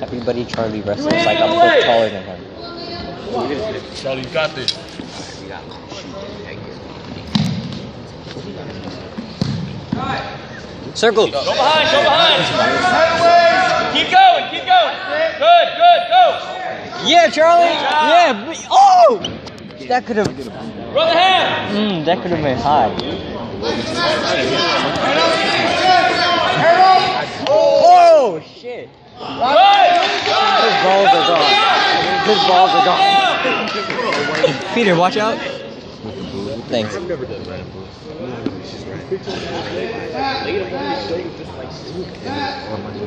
Everybody Charlie wrestles like a foot taller than him. Charlie, got this. Circle. Go behind, go behind. Keep going, keep going. Good, good, go. Yeah, Charlie. Yeah. Oh! That could have. Run the hand. Mm, that could have been high. Oh shit! Good. His balls are gone. His balls are gone. Peter, watch out. Thanks.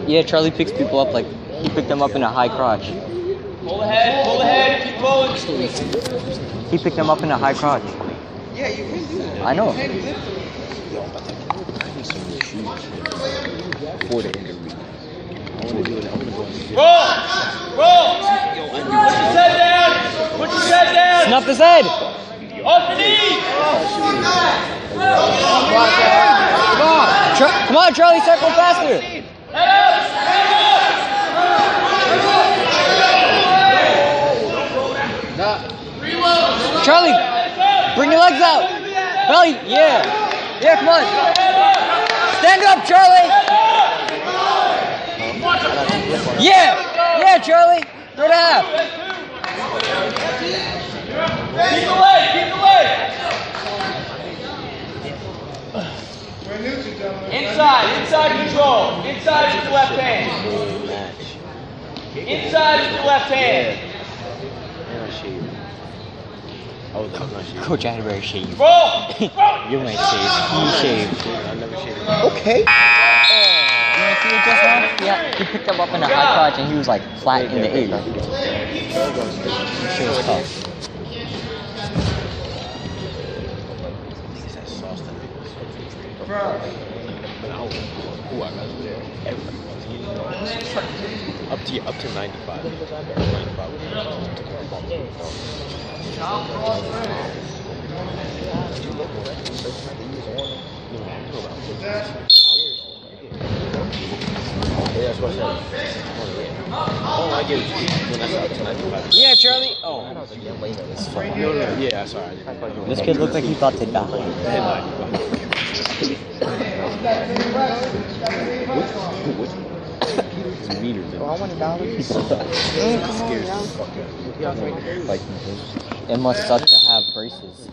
Yeah, Charlie picks people up like he picked them up in a high crotch. Pull the head, pull the head, keep pulling. He picked them up in a high crotch. Yeah, you can do that. I know. Roll, roll. Put your head down. Put your down. Snuff his head. Off. Come on, Charlie, circle faster. Charlie, bring your legs out. Belly, yeah. Yeah, come on. Stand up, Charlie. Yeah. Yeah, Charlie. Throw the half. Keep the leg, keep the leg. Inside, inside control. Inside with the left hand. Inside with the left hand. Coach Atterbury shaved. Roll. You ain't shaved. He shaved. Okay. You wanna see it just now? Yeah, he picked him up in a high crotch and he was like flat in the air. Shit was tough. Up to up to 95. 95. Yeah, Charlie. Oh, Yeah, sorry. this kid looked like he thought to die. It must suck to have braces.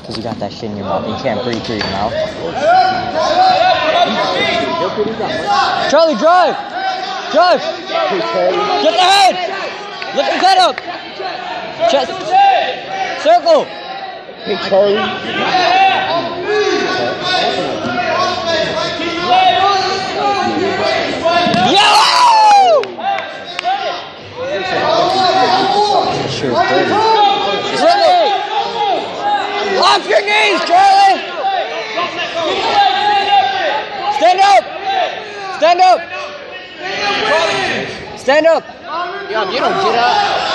Because you got that shit in your mouth you can't breathe through your mouth. Charlie, drive! Drive! Get the head! Lift his head up! Chest. Circle! Hey, Charlie. Sure! Off your knees, Charlie! Stand up! Stand up! Stand up! Yo, you don't get up,